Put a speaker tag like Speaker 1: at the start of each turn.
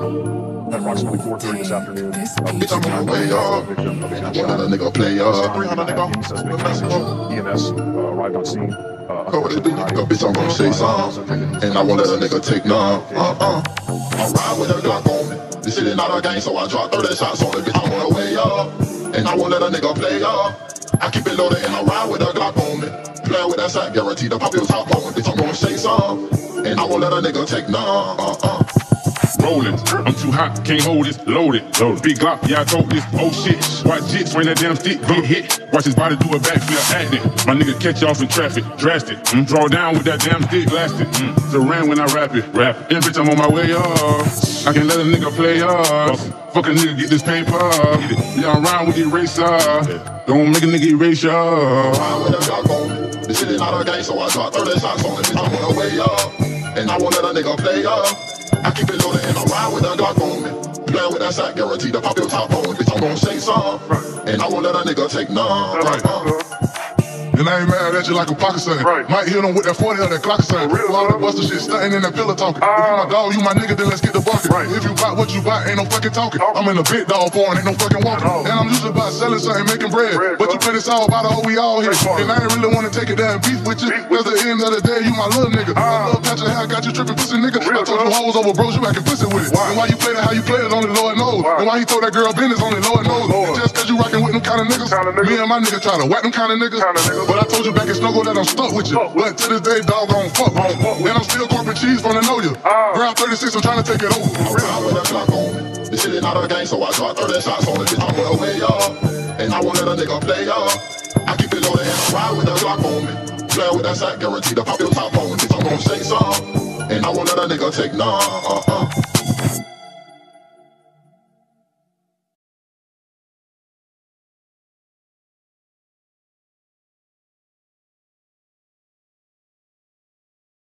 Speaker 1: At approximately 4:30 this afternoon, uh,
Speaker 2: Bitch, I'm on my way
Speaker 1: a
Speaker 2: up.
Speaker 1: victim of a
Speaker 2: Wanna
Speaker 1: gunshot.
Speaker 2: let a nigga play up.
Speaker 1: 300 nigga. Suspect. EMS uh, arrived on scene. Uh,
Speaker 2: Go with it, nigga. Bitch, I'm gonna say something. And I won't let a nigga take none. Uh-uh. I ride with a Glock on me. This shit is not a game, so I drop 30 shots on it. Bitch, I'm on the way up. And I won't let a nigga play up. I keep it loaded and I ride with a Glock on me. Play with that sack, guaranteed to pop your top on. Bitch, I'm gonna say some. And I won't let a nigga take none. Uh-uh.
Speaker 3: I'm too hot, can't hold this, loaded. Loaded. Big Glock, yeah, I told this. Oh shit, watch jit, swing that damn stick, get hit. Watch his body do a backflip, acting. My nigga catch off in traffic, drastic. Mm. Draw down with that damn stick, blasted. Mm. So ran when I rap it, rap it. Yeah, bitch, I'm on my way up. I can let a nigga play us. Fuck a nigga, get this paper. Yeah, I'm with the eraser. Don't make a nigga erase ya.
Speaker 2: a. This shit is not a game, so I drop 30 shots on it. I'm on the way up. And I won't let a nigga play up. I keep it loaded and I ride with a Glock on me. Play with that sack, guaranteed to pop your top on. Bitch, I'm gonna say some. And I won't let a nigga take none.
Speaker 3: Right.
Speaker 2: Uh-uh.
Speaker 4: And I ain't mad at you like a pocket son.
Speaker 1: Right.
Speaker 4: Might hit him with that 40 or that Glock son.
Speaker 1: real,
Speaker 4: All
Speaker 1: huh?
Speaker 4: that buster shit stunting in that pillow talking. if you my dog, you my nigga, then let's get the bucket.
Speaker 1: Right.
Speaker 4: If you buy what you buy, ain't no fucking talking. I'm in a big dog foreign, ain't no fucking walking. And I'm usually about selling something, making bread.
Speaker 1: Bread,
Speaker 4: but you play this all about the hoe we all here. And I ain't really wanna take it down beef with you.
Speaker 1: Beef
Speaker 4: Cause at the end of the day, you my little nigga.
Speaker 1: Ah.
Speaker 4: My little patch hair got you tripping pussy nigga.
Speaker 1: Real,
Speaker 4: I told you hoes over bros, you acting pussy with it.
Speaker 1: Why?
Speaker 4: And why you play that how you play it, only Lord knows.
Speaker 1: Why?
Speaker 4: And why he throw that girl business, only Lord knows.
Speaker 1: Lord.
Speaker 4: And just cause you rocking with them kind of niggas,
Speaker 1: Kinda niggas.
Speaker 4: me and my nigga try to whack them kind of niggas.
Speaker 1: Kinda niggas.
Speaker 4: But I told you back in Snuggle that I'm stuck with you.
Speaker 1: With
Speaker 4: But to this day, dog, I don't fuck
Speaker 1: Don't fuck
Speaker 4: you. And I'm still corporate cheese from the know you.
Speaker 1: Ah.
Speaker 4: Girl, 36, I'm trying to take it over.
Speaker 2: I ride with a Glock on me. This shit is not a game, so I drop 30 shots on it. Bitch, I'm on the way up. And I won't let a nigga play up. I keep it loaded and I ride with a Glock on me. Play with that sack, guaranteed to pop your top some. And I won't let a nigga take none. Uh-uh.